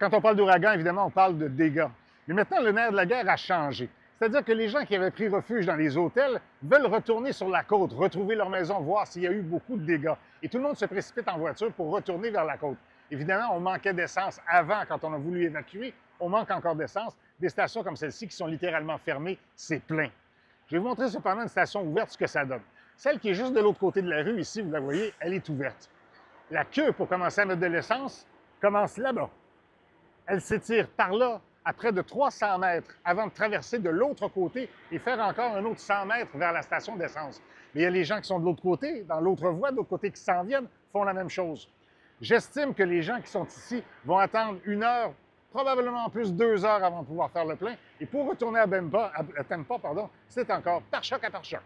quand on parle d'ouragan, évidemment, on parle de dégâts. Mais maintenant, le nerf de la guerre a changé. C'est-à-dire que les gens qui avaient pris refuge dans les hôtels veulent retourner sur la côte, retrouver leur maison, voir s'il y a eu beaucoup de dégâts. Et tout le monde se précipite en voiture pour retourner vers la côte. Évidemment, on manquait d'essence avant quand on a voulu évacuer. On manque encore d'essence. Des stations comme celle-ci qui sont littéralement fermées, c'est plein. Je vais vous montrer cependant une station ouverte, ce que ça donne. Celle qui est juste de l'autre côté de la rue, ici, vous la voyez, elle est ouverte. La queue pour commencer à mettre de l'essence commence là-bas. Elle s'étire par là à près de 300 mètres avant de traverser de l'autre côté et faire encore un autre 100 mètres vers la station d'essence. Mais il y a les gens qui sont de l'autre côté, dans l'autre voie, de l'autre côté qui s'en viennent, font la même chose. J'estime que les gens qui sont ici vont attendre une heure, probablement plus deux heures avant de pouvoir faire le plein. Et pour retourner à Bemba, à Tempa, pardon, c'est encore par choc à par choc.